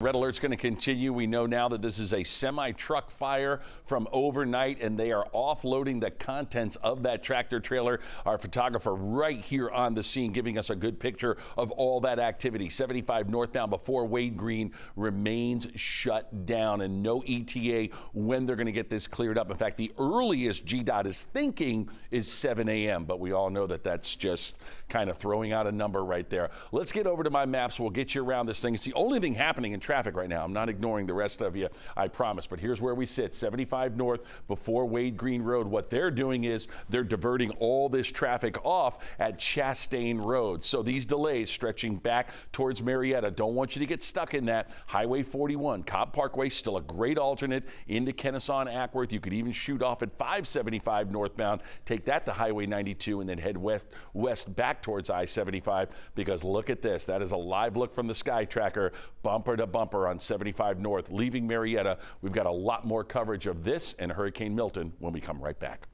Red alert's going to continue. We know now that this is a semi truck fire from overnight, and they are offloading the contents of that tractor trailer. Our photographer right here on the scene giving us a good picture of all that activity. 75 northbound before Wade Green remains shut down, and no ETA when they're going to get this cleared up. In fact, the earliest GDOT is thinking is 7 a.m., but we all know that that's just kind of throwing out a number right there. Let's get over to my maps. We'll get you around this thing. It's the only thing happening in traffic right now. I'm not ignoring the rest of you, I promise. But here's where we sit 75 north before Wade Green Road. What they're doing is they're diverting all this traffic off at Chastain Road. So these delays stretching back towards Marietta. Don't want you to get stuck in that. Highway 41, Cobb Parkway, still a great alternate into Kennesaw and Acworth. You could even shoot off at 575 northbound, take that to Highway 92, and then head west, west back towards I 75 because look at this. That is a live look from the Sky Tracker, bumper to bumper on 75 North, leaving Marietta. We've got a lot more coverage of this and Hurricane Milton when we come right back.